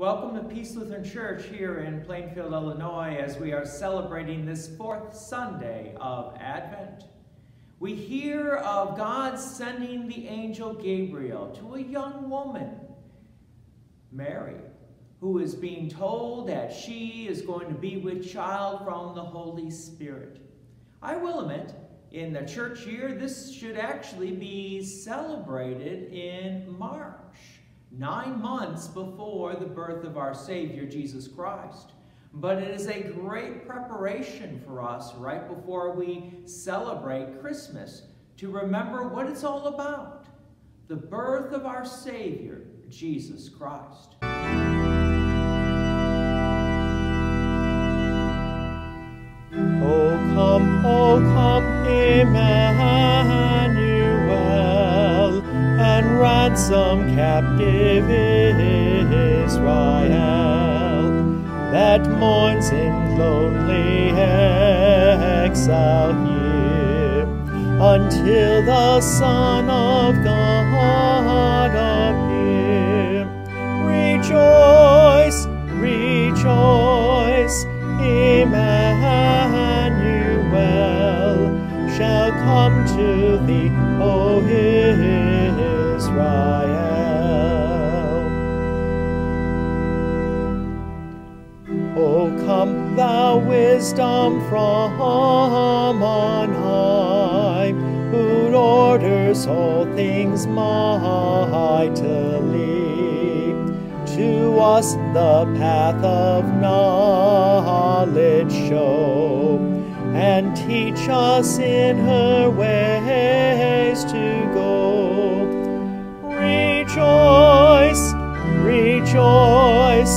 Welcome to Peace Lutheran Church here in Plainfield, Illinois, as we are celebrating this fourth Sunday of Advent. We hear of God sending the angel Gabriel to a young woman, Mary, who is being told that she is going to be with child from the Holy Spirit. I will admit, in the church year, this should actually be celebrated in March nine months before the birth of our Savior, Jesus Christ. But it is a great preparation for us right before we celebrate Christmas to remember what it's all about the birth of our Savior, Jesus Christ. Oh, come, oh, come, Emmanuel ransom captive Israel that mourns in lonely exile here until the Son of God appear. Rejoice, rejoice, Emmanuel shall come to thee, O Israel. Thou wisdom from on high, who orders all things mightily. To us the path of knowledge show, and teach us in her ways to go. Rejoice, rejoice,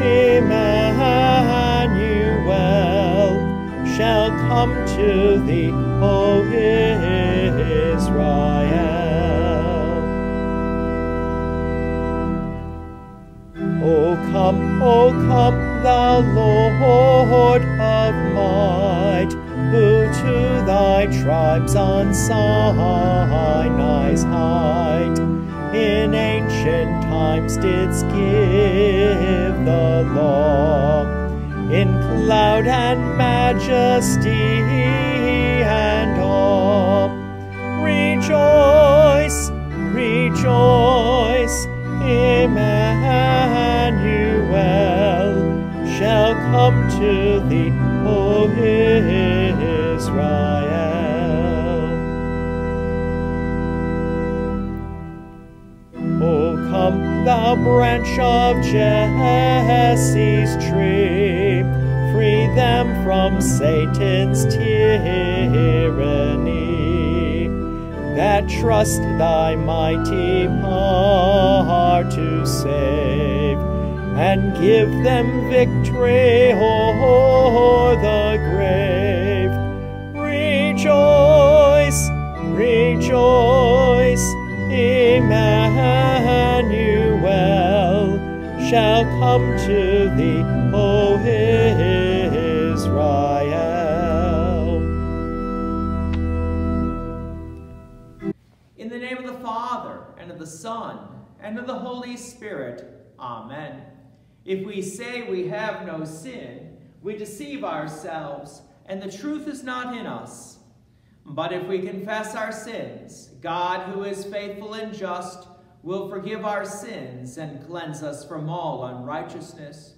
Emmanuel come to thee, O Israel. O come, O come, thou Lord of might, who to thy tribes on Sinai's height in ancient times didst give the law in cloud and majesty and awe. Rejoice, rejoice, Emmanuel shall come to thee, O Israel. O come, thou branch of Jesse's tree, them from Satan's tyranny, that trust thy mighty power to save, and give them victory o'er the grave. Rejoice, rejoice, Emmanuel shall come to thee, O Israel. The Holy Spirit, Amen. If we say we have no sin, we deceive ourselves, and the truth is not in us. But if we confess our sins, God, who is faithful and just, will forgive our sins and cleanse us from all unrighteousness.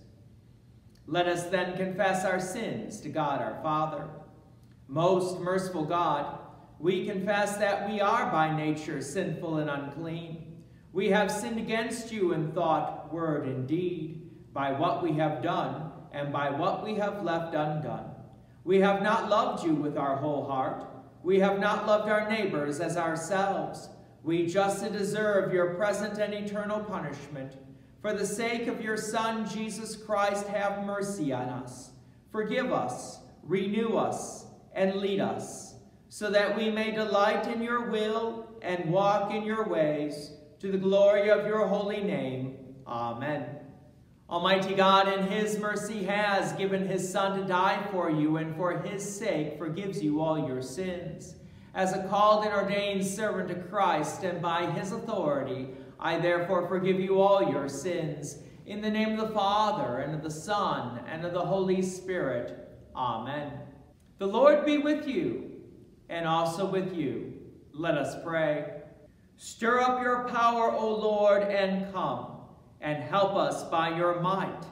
Let us then confess our sins to God our Father. Most merciful God, we confess that we are by nature sinful and unclean. We have sinned against you in thought, word, and deed, by what we have done and by what we have left undone. We have not loved you with our whole heart. We have not loved our neighbors as ourselves. We justly deserve your present and eternal punishment. For the sake of your Son, Jesus Christ, have mercy on us. Forgive us, renew us, and lead us, so that we may delight in your will and walk in your ways, to the glory of your holy name. Amen. Almighty God in his mercy has given his Son to die for you and for his sake forgives you all your sins. As a called and ordained servant of Christ and by his authority, I therefore forgive you all your sins In the name of the Father, and of the Son, and of the Holy Spirit. Amen. The Lord be with you, and also with you. Let us pray. Stir up your power, O Lord, and come, and help us by your might,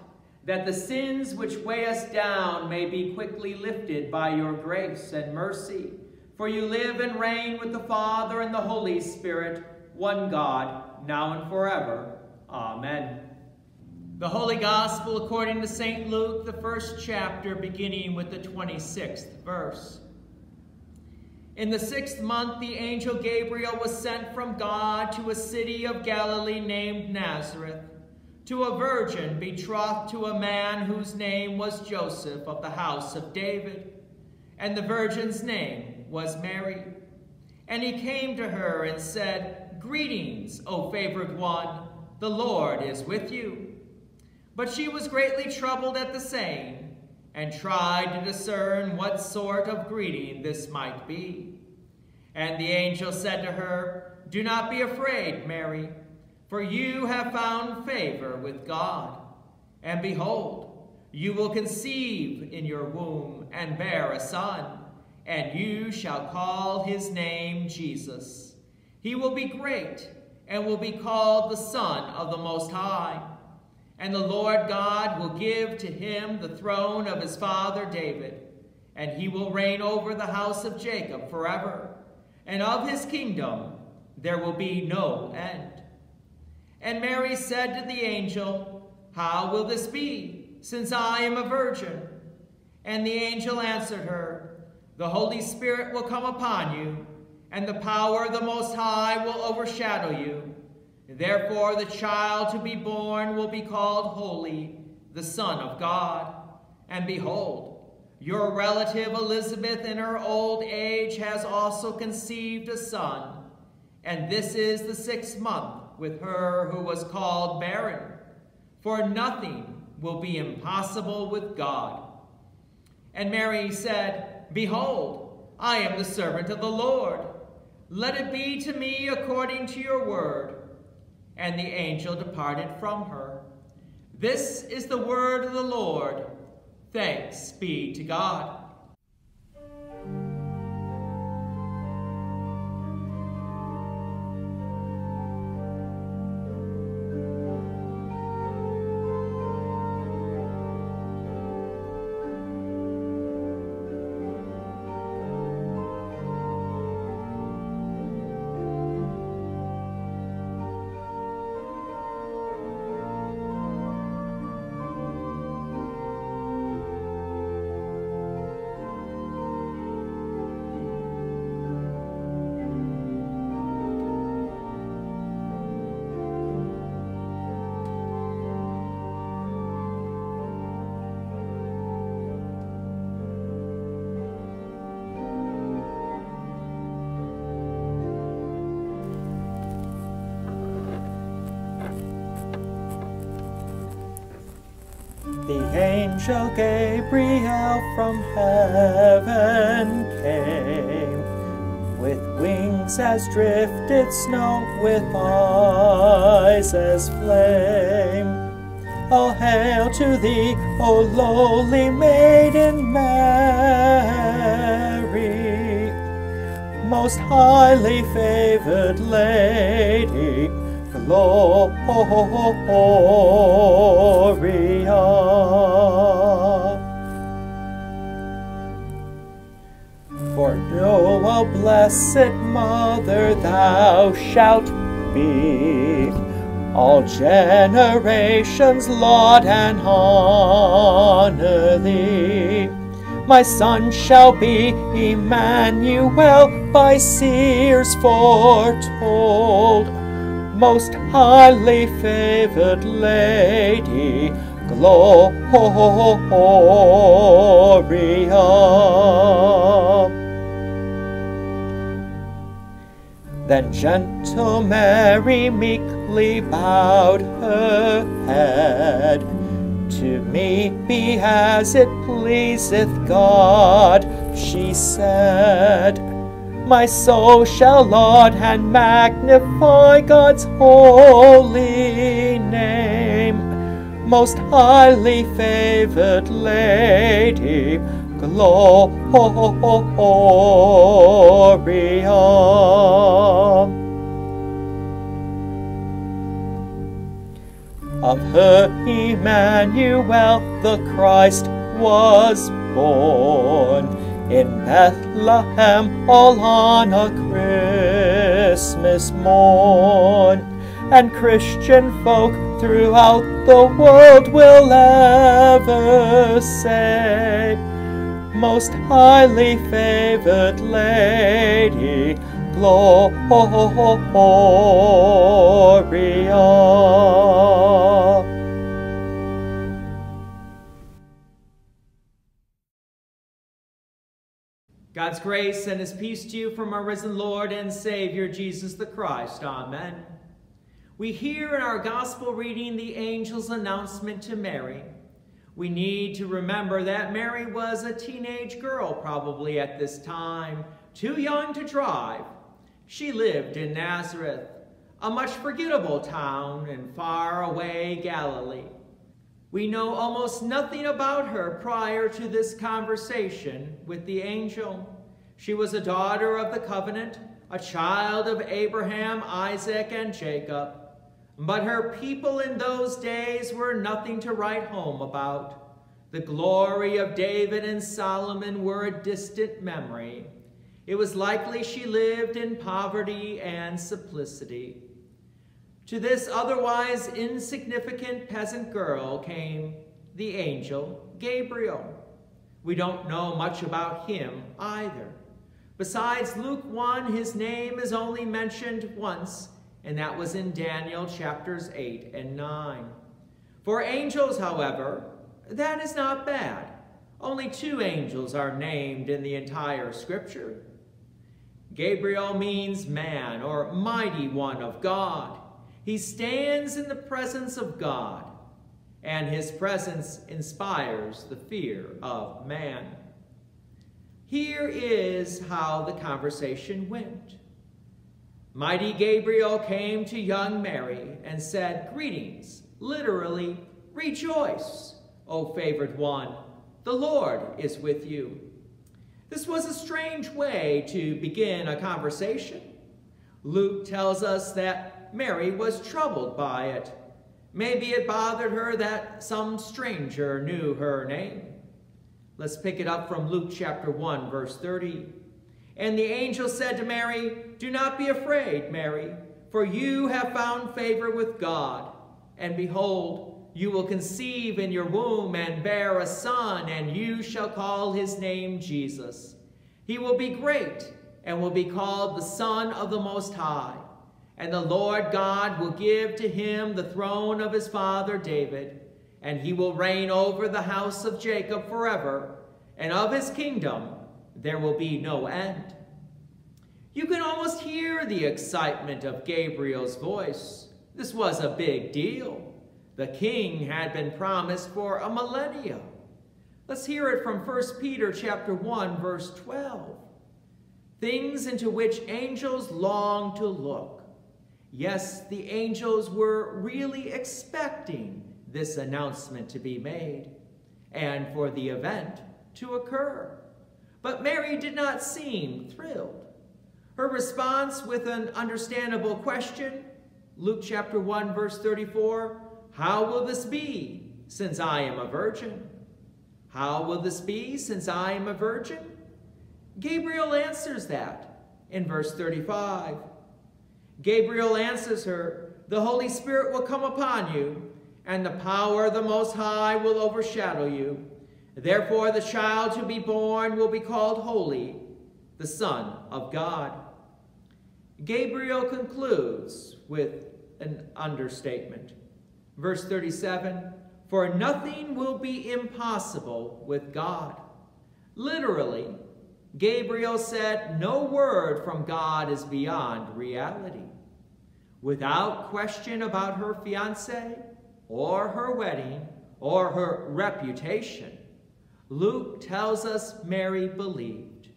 that the sins which weigh us down may be quickly lifted by your grace and mercy. For you live and reign with the Father and the Holy Spirit, one God, now and forever. Amen. The Holy Gospel according to St. Luke, the first chapter, beginning with the 26th verse. In the sixth month, the angel Gabriel was sent from God to a city of Galilee named Nazareth, to a virgin betrothed to a man whose name was Joseph of the house of David. And the virgin's name was Mary. And he came to her and said, Greetings, O favored one, the Lord is with you. But she was greatly troubled at the saying, and tried to discern what sort of greeting this might be. And the angel said to her, Do not be afraid, Mary, for you have found favor with God. And behold, you will conceive in your womb and bear a son, and you shall call his name Jesus. He will be great and will be called the Son of the Most High. And the Lord God will give to him the throne of his father David, and he will reign over the house of Jacob forever, and of his kingdom there will be no end. And Mary said to the angel, How will this be, since I am a virgin? And the angel answered her, The Holy Spirit will come upon you, and the power of the Most High will overshadow you. Therefore, the child to be born will be called Holy, the Son of God. And behold, your relative Elizabeth in her old age has also conceived a son, and this is the sixth month with her who was called barren. For nothing will be impossible with God. And Mary said, Behold, I am the servant of the Lord. Let it be to me according to your word. And the angel departed from her. This is the word of the Lord. Thanks be to God. Angel Gabriel from heaven came, with wings as drifted snow, with eyes as flame. All hail to thee, O lowly maiden Mary, most highly favored lady, Gloria. For know, O blessed Mother, thou shalt be all generations laud and honor thee. My son shall be Emmanuel by seers foretold most highly favored lady, Gloria. Then gentle Mary meekly bowed her head. To me be as it pleaseth God, she said. My soul shall laud and magnify God's holy name, most highly favored lady, Gloria. Of her Emmanuel the Christ was born in Bethlehem all on a Christmas morn. And Christian folk throughout the world will ever say, Most highly favored Lady, Gloria. God's grace and his peace to you from our risen Lord and Savior, Jesus the Christ. Amen. We hear in our gospel reading the angel's announcement to Mary. We need to remember that Mary was a teenage girl probably at this time, too young to drive. She lived in Nazareth, a much forgettable town in far away Galilee. We know almost nothing about her prior to this conversation with the angel. She was a daughter of the covenant, a child of Abraham, Isaac, and Jacob. But her people in those days were nothing to write home about. The glory of David and Solomon were a distant memory. It was likely she lived in poverty and simplicity. To this otherwise insignificant peasant girl came the angel Gabriel. We don't know much about him either. Besides Luke 1, his name is only mentioned once, and that was in Daniel chapters 8 and 9. For angels, however, that is not bad. Only two angels are named in the entire scripture. Gabriel means man or mighty one of God. He stands in the presence of God, and his presence inspires the fear of man. Here is how the conversation went. Mighty Gabriel came to young Mary and said, Greetings, literally, rejoice, O favored one, the Lord is with you. This was a strange way to begin a conversation. Luke tells us that Mary was troubled by it. Maybe it bothered her that some stranger knew her name. Let's pick it up from Luke chapter 1, verse 30. And the angel said to Mary, Do not be afraid, Mary, for you have found favor with God. And behold, you will conceive in your womb and bear a son, and you shall call his name Jesus. He will be great and will be called the Son of the Most High. And the Lord God will give to him the throne of his father David, and he will reign over the house of Jacob forever, and of his kingdom there will be no end. You can almost hear the excitement of Gabriel's voice. This was a big deal. The king had been promised for a millennia. Let's hear it from 1 Peter chapter 1, verse 12. Things into which angels long to look Yes, the angels were really expecting this announcement to be made and for the event to occur. But Mary did not seem thrilled. Her response with an understandable question, Luke chapter 1, verse 34, How will this be, since I am a virgin? How will this be, since I am a virgin? Gabriel answers that in verse 35. Gabriel answers her, The Holy Spirit will come upon you, and the power of the Most High will overshadow you. Therefore the child to be born will be called Holy, the Son of God. Gabriel concludes with an understatement. Verse 37, For nothing will be impossible with God. Literally, Gabriel said, No word from God is beyond reality. Without question about her fiance, or her wedding, or her reputation, Luke tells us Mary believed.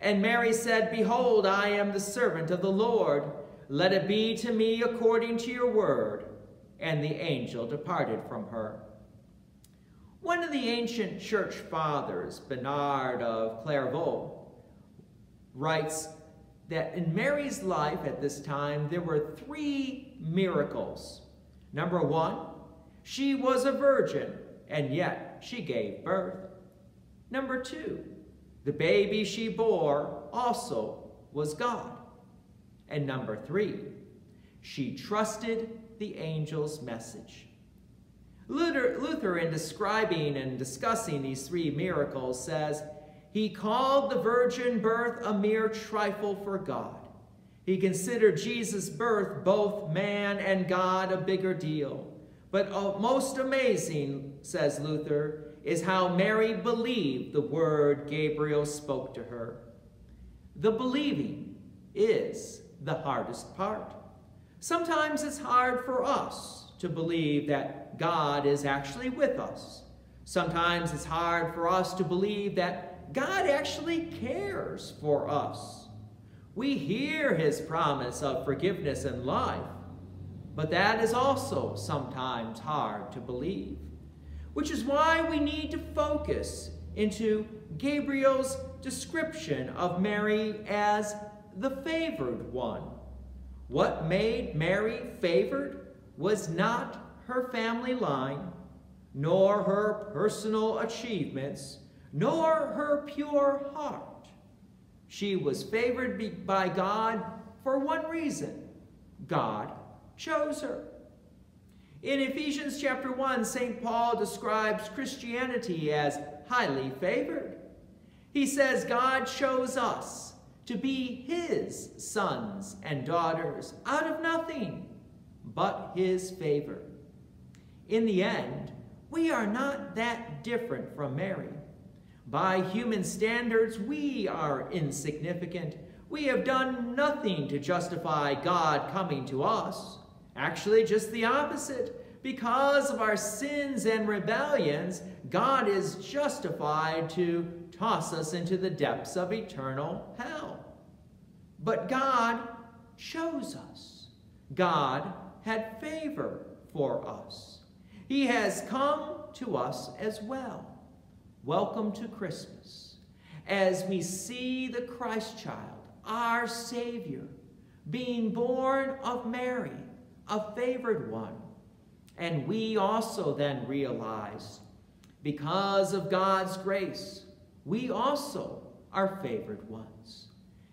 And Mary said, Behold, I am the servant of the Lord. Let it be to me according to your word. and the angel departed from her. One of the ancient church fathers, Bernard of Clairvaux, writes that in Mary's life at this time, there were three miracles. Number one, she was a virgin, and yet she gave birth. Number two, the baby she bore also was God. And number three, she trusted the angel's message. Luther, Luther, in describing and discussing these three miracles, says, He called the virgin birth a mere trifle for God. He considered Jesus' birth, both man and God, a bigger deal. But uh, most amazing, says Luther, is how Mary believed the word Gabriel spoke to her. The believing is the hardest part. Sometimes it's hard for us to believe that God is actually with us. Sometimes it's hard for us to believe that God actually cares for us. We hear his promise of forgiveness and life, but that is also sometimes hard to believe, which is why we need to focus into Gabriel's description of Mary as the favored one. What made Mary favored was not her family line, nor her personal achievements, nor her pure heart. She was favored by God for one reason. God chose her. In Ephesians chapter 1, St. Paul describes Christianity as highly favored. He says God chose us to be his sons and daughters out of nothing but his favor. In the end, we are not that different from Mary. By human standards, we are insignificant. We have done nothing to justify God coming to us. Actually, just the opposite. Because of our sins and rebellions, God is justified to toss us into the depths of eternal hell. But God chose us. God had favor for us. He has come to us as well. Welcome to Christmas. As we see the Christ child, our Savior, being born of Mary, a favored one. And we also then realize, because of God's grace, we also are favored ones.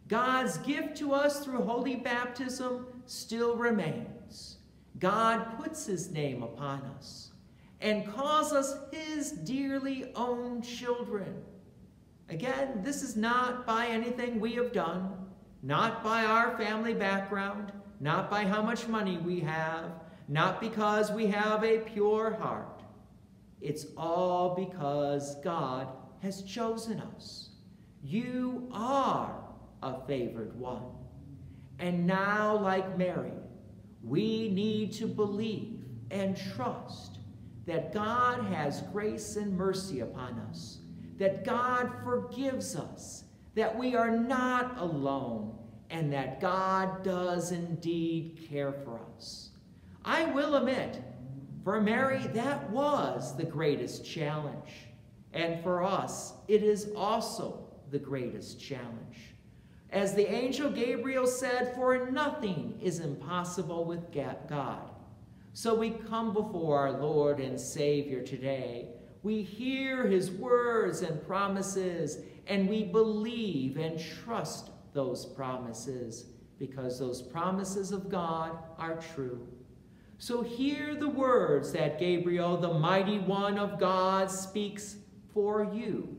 God's gift to us through holy baptism still remains. God puts his name upon us and calls us his dearly owned children. Again, this is not by anything we have done, not by our family background, not by how much money we have, not because we have a pure heart. It's all because God has chosen us. You are a favored one. And now, like Mary, we need to believe and trust that God has grace and mercy upon us, that God forgives us, that we are not alone, and that God does indeed care for us. I will admit, for Mary, that was the greatest challenge. And for us, it is also the greatest challenge. As the angel Gabriel said, for nothing is impossible with God. So we come before our Lord and Savior today. We hear his words and promises, and we believe and trust those promises because those promises of God are true. So hear the words that Gabriel, the mighty one of God, speaks for you.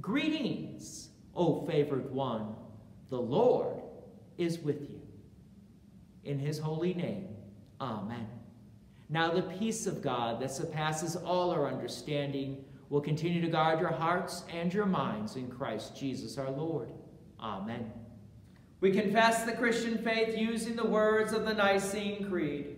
Greetings, O favored one, the Lord is with you. In his holy name, amen. Now the peace of God that surpasses all our understanding will continue to guard your hearts and your minds in Christ Jesus our Lord. Amen. We confess the Christian faith using the words of the Nicene Creed.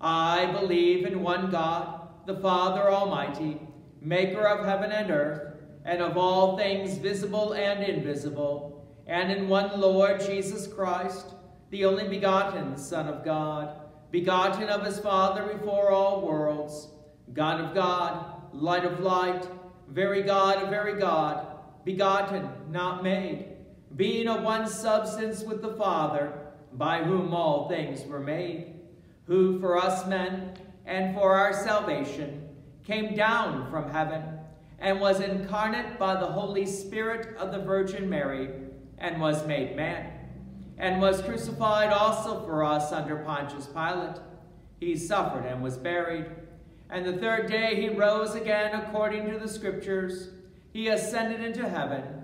I believe in one God, the Father Almighty, maker of heaven and earth, and of all things visible and invisible, and in one Lord Jesus Christ, the only begotten Son of God, begotten of his Father before all worlds, God of God, light of light, very God of very God, begotten, not made, being of one substance with the Father, by whom all things were made, who for us men and for our salvation came down from heaven and was incarnate by the Holy Spirit of the Virgin Mary and was made man and was crucified also for us under Pontius Pilate. He suffered and was buried. And the third day he rose again according to the scriptures. He ascended into heaven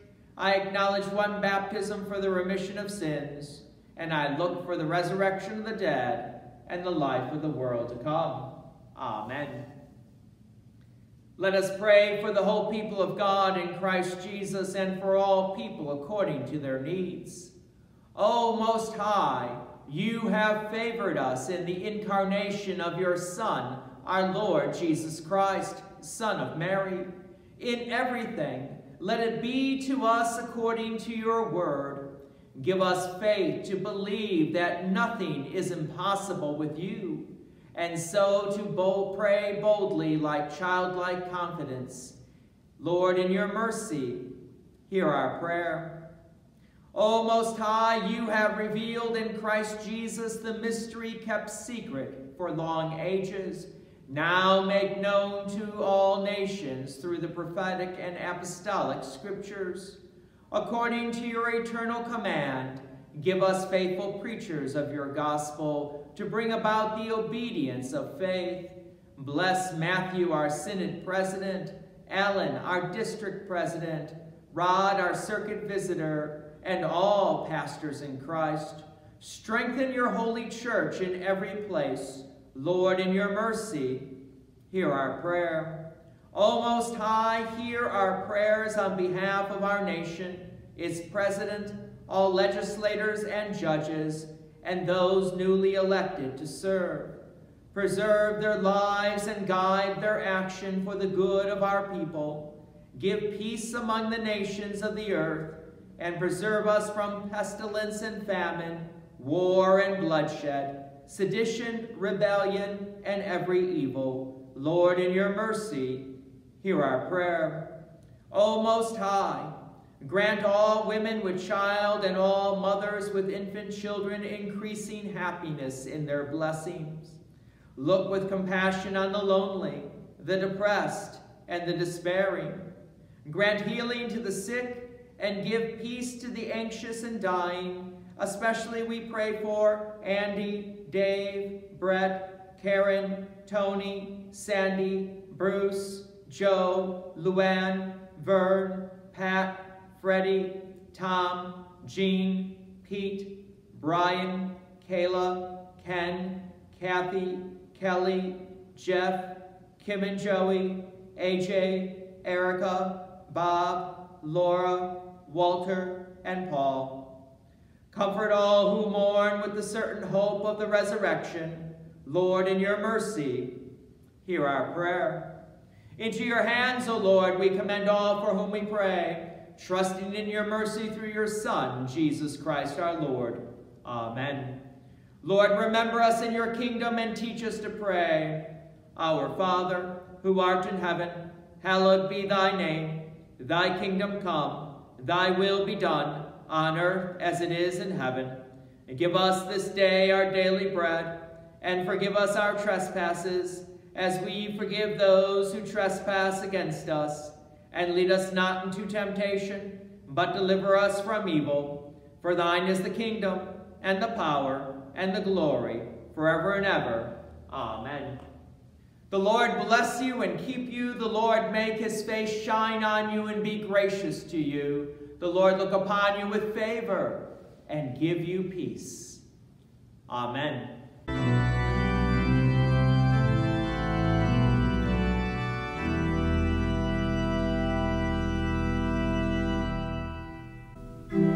I acknowledge one baptism for the remission of sins, and I look for the resurrection of the dead and the life of the world to come. Amen. Let us pray for the whole people of God in Christ Jesus and for all people according to their needs. O Most High, you have favored us in the incarnation of your Son, our Lord Jesus Christ, Son of Mary. In everything, let it be to us according to your word. Give us faith to believe that nothing is impossible with you, and so to bold, pray boldly like childlike confidence. Lord, in your mercy, hear our prayer. O Most High, you have revealed in Christ Jesus the mystery kept secret for long ages, now make known to all nations through the prophetic and apostolic scriptures. According to your eternal command, give us faithful preachers of your gospel to bring about the obedience of faith. Bless Matthew, our synod president, Alan, our district president, Rod, our circuit visitor, and all pastors in Christ. Strengthen your holy church in every place. Lord, in your mercy, hear our prayer. O Most High, hear our prayers on behalf of our nation, its president, all legislators and judges, and those newly elected to serve. Preserve their lives and guide their action for the good of our people. Give peace among the nations of the earth and preserve us from pestilence and famine, war and bloodshed, sedition, rebellion, and every evil. Lord, in your mercy, hear our prayer. O Most High, grant all women with child and all mothers with infant children increasing happiness in their blessings. Look with compassion on the lonely, the depressed, and the despairing. Grant healing to the sick and give peace to the anxious and dying. Especially we pray for Andy, Dave, Brett, Karen, Tony, Sandy, Bruce, Joe, Luann, Vern, Pat, Freddie, Tom, Jean, Pete, Brian, Kayla, Ken, Kathy, Kelly, Jeff, Kim and Joey, AJ, Erica, Bob, Laura, Walter, and Paul. Comfort all who mourn with the certain hope of the resurrection. Lord, in your mercy, hear our prayer. Into your hands, O Lord, we commend all for whom we pray, trusting in your mercy through your Son, Jesus Christ our Lord. Amen. Lord, remember us in your kingdom and teach us to pray. Our Father, who art in heaven, hallowed be thy name. Thy kingdom come. Thy will be done, on earth as it is in heaven. And give us this day our daily bread, and forgive us our trespasses, as we forgive those who trespass against us. And lead us not into temptation, but deliver us from evil. For thine is the kingdom, and the power, and the glory, forever and ever. Amen. The Lord bless you and keep you. The Lord make his face shine on you and be gracious to you. The Lord look upon you with favor and give you peace. Amen.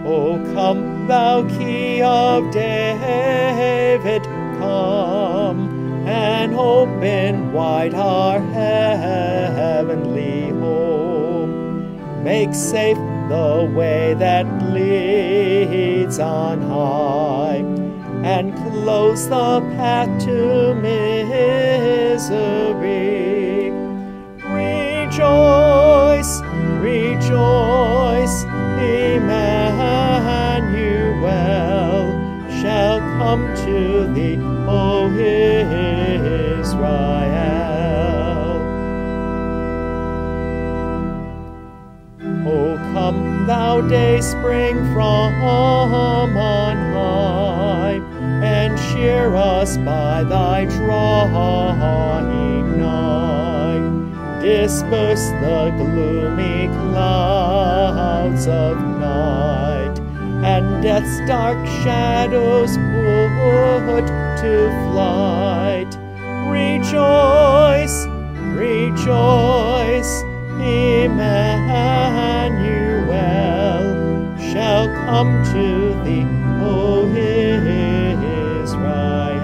O come, thou key of David, come and open wide our heavenly home. Make safe the way that leads on high, and close the path to misery. Rejoice, rejoice, Emmanuel shall come to thee, O Israel. Spring from on high, and cheer us by thy drawing nigh. Disperse the gloomy clouds of night, and death's dark shadows put to flight. Rejoice, rejoice, Emmanuel shall come to thee, O Israel.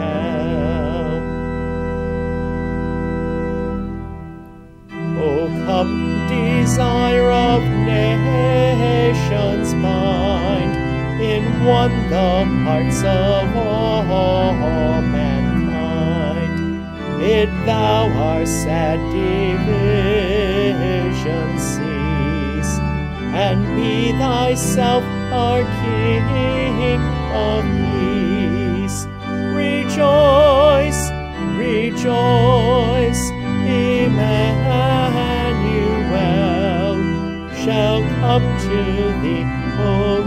O come, desire of nations mind, in one the hearts of all mankind. Bid thou our sad division be thyself our King of peace. Rejoice, rejoice, Emmanuel shall come to thee, O